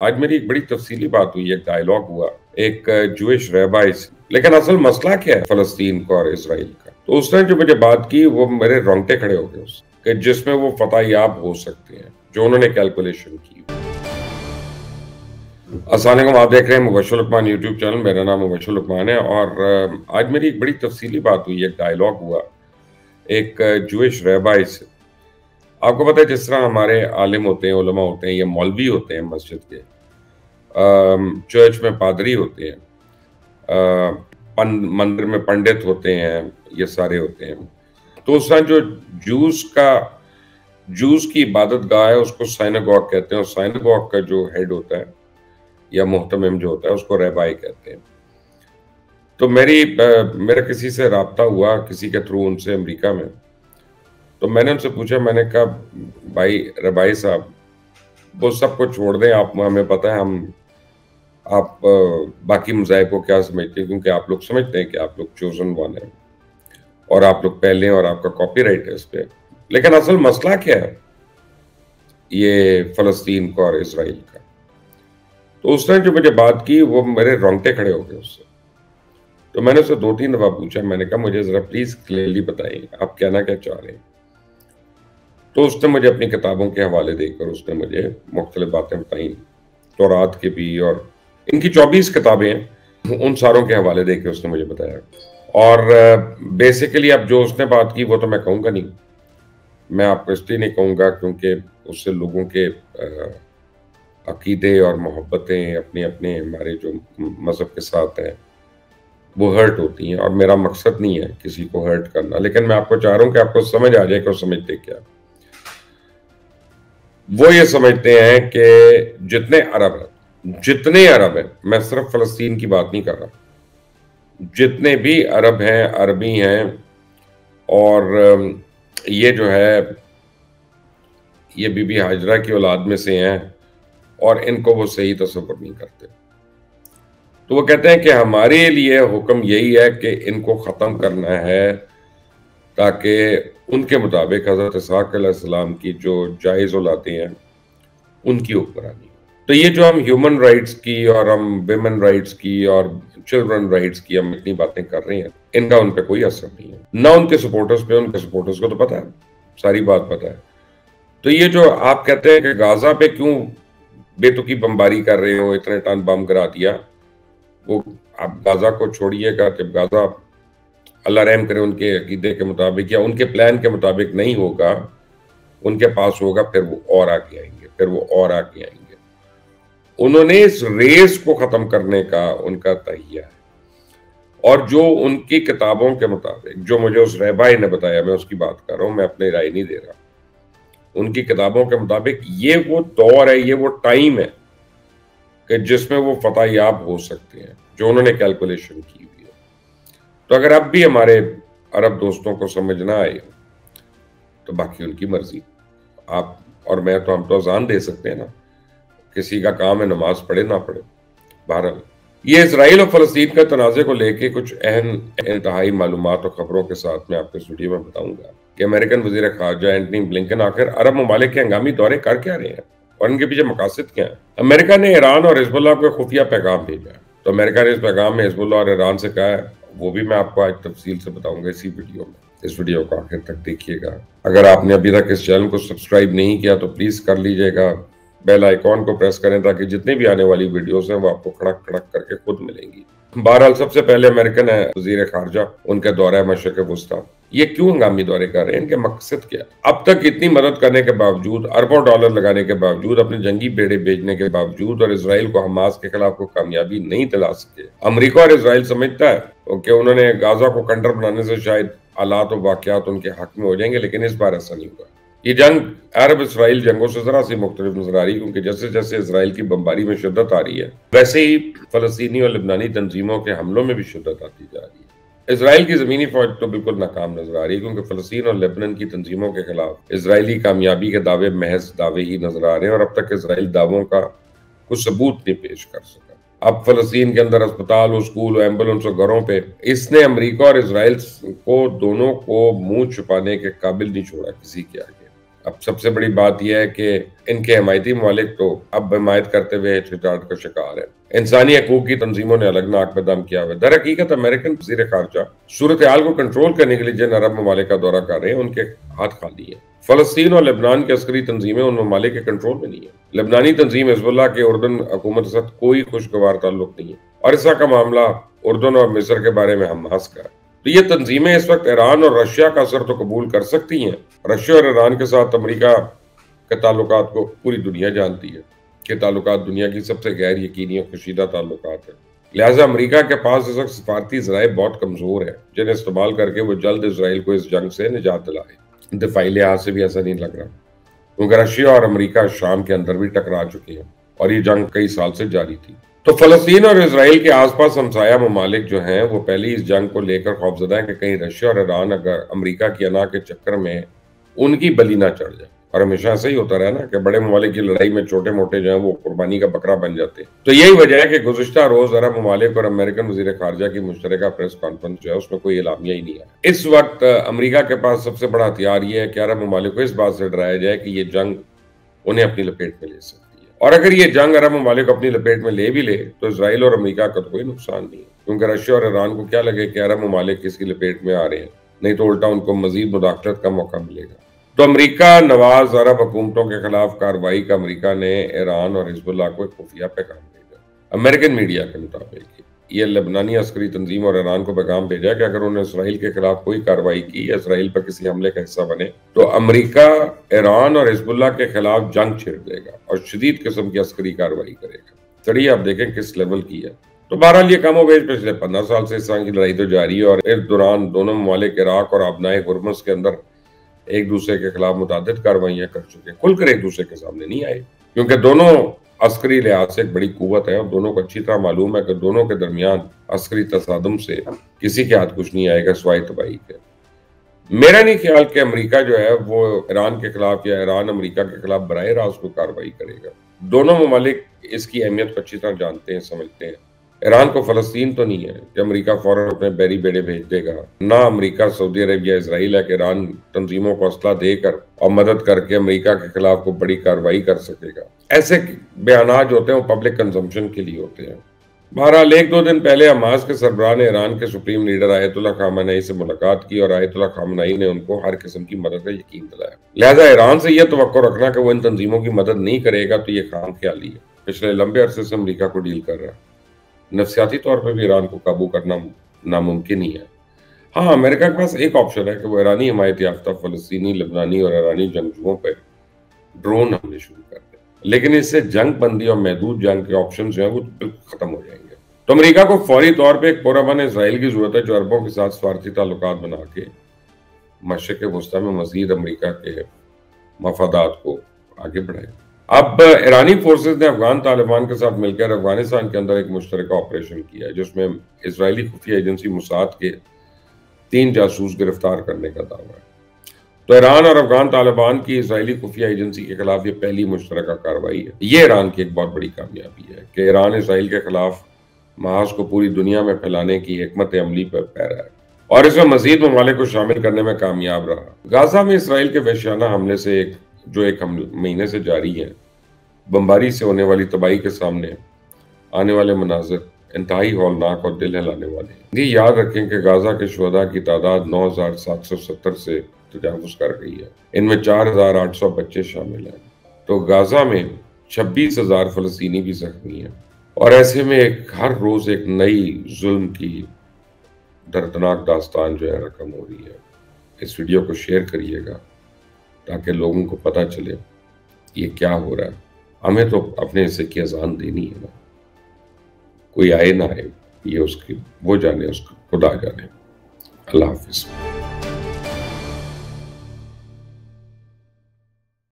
आज मेरी एक बड़ी तफसीली बात हुई, एक डायलॉग हुआ, एक जूश रेबाई से। लेकिन असल मसला क्या है फलस्तीन का और इसराइल का? तो उसने जो मुझे बात की, वो मेरे रोंगटे खड़े हो गए उसके जिसमें वो फतह याब हो सकते हैं, जो उन्होंने कैलकुलेशन की असलम आप देख रहे हैं मुबशर लकमान यूट्यूब चैनल मेरा नाम मुबशर लकमान है और आज मेरी एक बड़ी तफसीली बात हुई, एक डायलॉग हुआ, एक जूश रेबाई से। आपको पता है, जिस तरह हमारे आलिम होते हैं, उलमा होते हैं, या मौलवी होते हैं मस्जिद के चर्च में पादरी होते हैं मंदिर में पंडित होते हैं, ये सारे होते हैं। तो उस जो जूस का, जूस की इबादत गाह है, उसको साइनागॉग कहते हैं, और साइनागॉग का जो हेड होता है, या मोहतम जो होता है, उसको रहबाई कहते हैं। तो मेरी मेरा किसी से रबता हुआ, किसी के थ्रू उनसे, अमेरिका में तो मैंने उनसे पूछा, मैंने कहा, भाई, रबाई साहब, वो सब सबको छोड़ दें, आप, हमें पता है, हम, आप बाकी मजाहब को क्या समझते हैं, क्योंकि आप लोग समझते हैं कि आप लोग चोजन वन है और आप लोग पहले और आपका कॉपीराइट है इस पर लेकिन असल मसला क्या है? ये फलस्तीन का और इसराइल का। तो उसने जो मुझे बात की, वो मेरे रोंगटे खड़े हो गए उससे। तो मैंने उससे दो तीन दफ़ा पूछा, मैंने कहा, मुझे जरा प्लीज़ क्लियरली बताइए, आप कहना क्या चाह रहे हैं? तो उसने मुझे अपनी किताबों के हवाले देकर उसने मुझे मुख्तलिफ़ बातें बताई। तो रात के भी और इनकी चौबीस किताबें हैं उन सारों के हवाले दे के उसने मुझे बताया। और बेसिकली अब जो उसने बात की वो तो मैं कहूँगा नहीं। मैं आपको इसलिए नहीं कहूँगा क्योंकि उससे लोगों के अकीदे और मोहब्बतें अपने अपने हमारे जो मज़हब के साथ हैं, वो हर्ट होती हैं और मेरा मकसद नहीं है किसी को हर्ट करना। लेकिन मैं आपको चाह रहा हूँ कि आपको समझ आ जाए कि वो समझते क्या। वो ये समझते हैं कि जितने अरब हैं, जितने अरब हैं, मैं सिर्फ़ फलस्तीन की बात नहीं कर रहा जितने भी अरब हैं, अरबी हैं, और ये जो है, ये बीबी हाजरा की औलाद में से हैं, और इनको वो सही तस्वर नहीं करते। तो वो कहते हैं कि हमारे लिए हुक्म यही है कि इनको ख़त्म करना है ताकि उनके मुताबिक हज़रत सलाम की जो जायज़ औलादे हैं, उनकी हुक्मरानी। तो ये जो हम ह्यूमन राइट्स की और हम वेमन राइट्स की और चिल्ड्रन राइट्स की हम इतनी बातें कर रहे हैं, इनका उन पर कोई असर नहीं है। ना उनके सपोर्टर्स पे, उनके सपोर्टर्स को तो पता है, सारी बात पता है। तो ये जो आप कहते हैं कि गाजा पे क्यों बेतुकी बमबारी कर रहे हो, इतने टन बम गिरा दिया, वो आप गाजा को छोड़िएगा, जब गाजा अल्लाह रहम करे उनके अकीदे के मुताबिक या उनके प्लान के मुताबिक नहीं होगा, उनके पास होगा, फिर वो और आगे आएँगे, फिर वो और आगे आएँगे। उन्होंने इस रेस को खत्म करने का उनका तहिया है। और जो उनकी किताबों के मुताबिक, जो मुझे उस रहबाई ने बताया, मैं उसकी बात कर रहा हूँ, मैं अपनी राय नहीं दे रहा। उनकी किताबों के मुताबिक ये वो दौर है, ये वो टाइम है कि जिसमें वो फतह याब हो सकते हैं, जो उन्होंने कैलकुलेशन की तो अगर अब भी हमारे अरब दोस्तों को समझ ना आए तो बाकी उनकी मर्ज़ी। आप और मैं तो हम तो अजान दे सकते हैं ना। किसी का काम है, नमाज़ पढ़े, ना पढ़े। बहरहाल, ये इसराइल और फलस्तीन का तनाज़े को लेके कुछ अहम इंतहाई मालूम और खबरों के साथ मैं आपको इस वीडियो में बताऊँगा कि अमेरिकन वज़ीर खारजा एंटनी ब्लिंकन आखिर अरब ममालिक के हंगामी दौरे कर क्या रहे हैं और इनके पीछे मकासद क्या है। अमेरिका ने ईरान और हिजबुल्ला को खुफिया पैगाम भेजा। तो अमेरिका ने इस पैगाम में हिजबुल्ला और ईरान से कहा है वो भी मैं आपको आज तफसील से बताऊँगा इसी वीडियो में। इस वीडियो को आखिर तक देखिएगा। अगर आपने अभी तक इस चैनल को सब्सक्राइब नहीं किया तो प्लीज़ कर लीजिएगा। बेल आइकॉन को प्रेस करें ताकि जितनी भी आने वाली वीडियोस हैं, वो आपको खड़क खड़क करके खुद मिलेंगी। बहरहाल, सबसे पहले अमेरिकन है वज़ीर खारजा, उनका दौरा है मशरक वस्ता ये क्यों हंगामी दौरे कर रहे हैं? इनके मकसद क्या? अब तक इतनी मदद करने के बावजूद, अरबों डॉलर लगाने के बावजूद, अपने जंगी बेड़े भेजने के बावजूद और इसराइल को हमास के खिलाफ कोई कामयाबी नहीं दिला सके। अमरीका और इसराइल समझता है कि उन्होंने गाजा को कंटर बनाने से शायद आलात और वाकत उनके हक में हो जाएँगे, लेकिन इस बार ऐसा नहीं हुआ। ये जंग अरब इसराइल जंगों से जरा सी मुख्तलिफ़ नज़र आ रही क्योंकि जैसे जैसे इसराइल की बमबारी में शिद्दत आ रही है, वैसे ही फलस्तीनी और लिबनानी तनजीमों के हमलों में भी शिद्दत आती जा रही है। इसराइल की जमीनी फौज तो बिल्कुल नाकाम नज़र आ रही है, क्योंकि फलस्तीन और लेबनन की तनजीमों के खिलाफ इसराइली कामयाबी के दावे महज दावे ही नज़र आ रहे हैं, और अब तक इसराइल दावों का कुछ सबूत नहीं पेश कर सका। अब फलस्तीन के अंदर अस्पताल और स्कूल और एंबुलेंस और घरों पे इसने अमरीका और इसराइल को दोनों को मुँह छुपाने के काबिल नहीं छोड़ा किसी के आगे। अब सबसे बड़ी बात यह है कि इनके हमायती ममालिक तो अब हमायत करते हुए हिचकिचाहट का शिकार है। इंसानी हकूक की तंजीमों ने अलग नाक पे दम किया हुआ दर हकीकत अमेरिकन वज़ीर खारजा सूरत हाल को कंट्रोल करने के लिए जिन अरब ममालिक का दौरा कर रहे हैं, उनके हाथ खाली है। फलस्तीन और लेबनान की अस्करी तंजीमें उन ममालिक के कंट्रोल में नहीं है। लेबनानी तंजीम हिजबुल्ला के उर्दन हुकूमत के साथ कोई खुशगवार ताल्लुक नहीं है। और ऐसा का मामला उर्दन और मिस्र के बारे में हमास का तो ये तंजीमें इस वक्त ईरान और रशिया का असर तो कबूल कर सकती हैं। रशिया और ईरान के साथ अमरीका के ताल्लुक को पूरी दुनिया जानती है, कि ताल्लुक दुनिया की सबसे गैर यकीनी और कशीदा ताल्लुक है। लिहाजा अमरीका के पास इस वक्त सफारती जराए बहुत कमज़ोर है, जिन्हें इस्तेमाल करके वो जल्द इसराइल को इस जंग से निजात दिलाए। दिफाई लिहाज से भी ऐसा नहीं लग रहा, क्योंकि रशिया और अमरीका शाम के अंदर भी टकरा चुके हैं, और ये जंग कई साल से जारी थी। तो फलस्तीन और इसराइल के आसपास हमसाया ममालिक जो हैं, वो पहले इस जंग को लेकर खौफजदा है कि कहीं रशिया और ईरान अगर अमरीका की अना के चक्कर में उनकी बली ना चढ़ जाए। और हमेशा ऐसा ही होता रहा ना कि बड़े ममालिक की लड़ाई में छोटे मोटे जो है, वो कुर्बानी का बकरा बन जाते हैं। तो यही वजह है कि गुजशत रोज अरब ममालिक और अमेरिकन वजी खारजा की मुश्तर प्रेस कॉन्फ्रेंस जो है, उसमें कोई इलामिया ही नहीं है इस वक्त अमरीका के पास सबसे बड़ा हथियार ये है कि अरब ममालिक को इस बात से डराया जाए कि ये जंग उन्हें अपनी लपेट में ले सकती है और अगर ये जंग अरब ममालिक अपनी लपेट में ले भी ले तो इसराइल और अमरीका का तो कोई नुकसान नहीं है। क्योंकि रशिया और ईरान को क्या लगे कि अरब ममालिक किसकी लपेट में आ रहे हैं। नहीं तो उल्टा उनको मजीद मुदाखलत का मौका मिलेगा। तो अमरीका नवाज़ अरब हुकूमतों के खिलाफ कार्रवाई का अमरीका ने ईरान और हिजबुल्ला को एक खुफिया पैगाम भेजा अमेरिकन मीडिया के मुताबिक ये लबनानी अस्करी तंजीम और ईरान को पैगाम भेजा कि अगर उन्होंने इसराइल के खिलाफ कोई कार्रवाई की या इसराइल पर किसी हमले का हिस्सा बने तो अमरीका, ईरान और हिजबुल्ला के खिलाफ जंग छिड़ देगा और शदीद किस्म की अस्करी कार्रवाई करेगा। चढ़िए आप देखें किस लेवल की है। तो बहरहाल ये कमो बेच पिछले पंद्रह साल से, इस तरह की लड़ाई तो जारी है और इस दौरान दोनों ममालिक इराक और अपनाए गुरमस के अंदर एक दूसरे के खिलाफ मुताद कार्रवाइयाँ कर चुके खुलकर एक दूसरे के सामने नहीं आए, क्योंकि दोनों अस्करी लिहाज से एक बड़ी कुत है, और दोनों को अच्छी तरह मालूम है कि दोनों के दरमियान अस्करी तसादम से किसी के हाथ कुछ नहीं आएगा स्वाई तबाही के। मेरा नहीं ख्याल कि अमरीका जो है, वो ईरान के खिलाफ या ईरान अमरीका के खिलाफ बर रास्त को कार्रवाई करेगा। दोनों ममालिक इसकी अहमियत को अच्छी तरह जानते हैं, समझते हैं। ईरान को फलस्तीन तो नहीं है कि अमेरिका फ़ौरन अपने बैरी बेड़े भेज देगा। ना अमेरिका, सऊदी अरब या इसराइल है कि ईरान तंजीमों को असला देकर और मदद करके अमेरिका के खिलाफ को बड़ी कार्रवाई कर सकेगा। ऐसे बयान जो होते हैं, वो पब्लिक कंजम्पशन के लिए होते हैं। बहरहाल, एक दो दिन पहले हमास के सरबराह ने ईरान के सुप्रीम लीडर आयतुल्ला खामनाई से मुलाकात की और आयतुल्ला खामनाई ने उनको हर किस्म की मदद का यकीन दिलाया। लिहाजा ईरान से यह तो रखना कि वो इन तंजीमों की मदद नहीं करेगा तो ये खाम ख्याली है। पिछले लंबे अरसे से अमरीका को डील कर रहा है। नफसियाती तौर पर भी ईरान को काबू करना नामुमकिन ही है। हाँ अमेरिका के पास एक ऑप्शन है कि वो ईरानी हमायत याफ्ता फलस्तनी, लबनानी और ईरानी जंगजुओं पर ड्रोन हमले शुरू कर दे। लेकिन इससे जंग बंदी और महदूद जंग के ऑप्शन जो है वो बिल्कुल खत्म हो जाएँगे। तो अमरीका को फौरी तौर पर एक पुरमन इसराइल की ज़रूरत है जो अरबों के साथ स्वार्थी ताल्लुक बना के मशरक वस्ती में मजीद अमरीका के मफादात को आगे बढ़ाएगा। अब ईरानी फोर्सेस ने अफगान तालिबान के साथ मिलकर अफ़गानिस्तान के अंदर एक मुश्तर ऑपरेशन किया, जिसमें इसराइली खुफिया एजेंसी मुसाद के तीन जासूस गिरफ़्तार करने का दावा है। तो ईरान और अफगान तालिबान की इसराइली खुफिया एजेंसी के खिलाफ ये पहली मुश्तर कार्रवाई है। ये ईरान की एक बहुत बड़ी कामयाबी है कि ईरान इसराइल के खिलाफ महाज को पूरी दुनिया में फैलाने की हमत अमली पर पैरा है और इसमें मजीद ममालिक को शामिल करने में कामयाब रहा। गाजा में इसराइल के वैश्याना हमले से एक जो एक महीने से जारी है, बम्बारी से होने वाली तबाही के सामने आने वाले मनाजिर इंतहाई हौलनाक और दिल हिलाने वाले ये याद रखें कि गाजा के शहदा की तादाद नौ हज़ार सात सौ सत्तर से तजावज कर गई है। इनमें चार हज़ार आठ सौ बच्चे शामिल हैं। तो गाजा में छब्बीस हज़ार फलस्तीनी भी जख्मी हैं और ऐसे में एक, हर रोज एक नई जुल्म की दर्दनाक दास्तान जो है रकम हो रही है। इस वीडियो को शेयर करिएगा। ताकि लोगों को पता चले ये क्या हो रहा है। हमें तो अपने हिस्से की अजान देनी है ना। कोई आए ना आए, ये उसकी, वो जाने, उसका खुदा जाने। अल्लाह हाफिज़।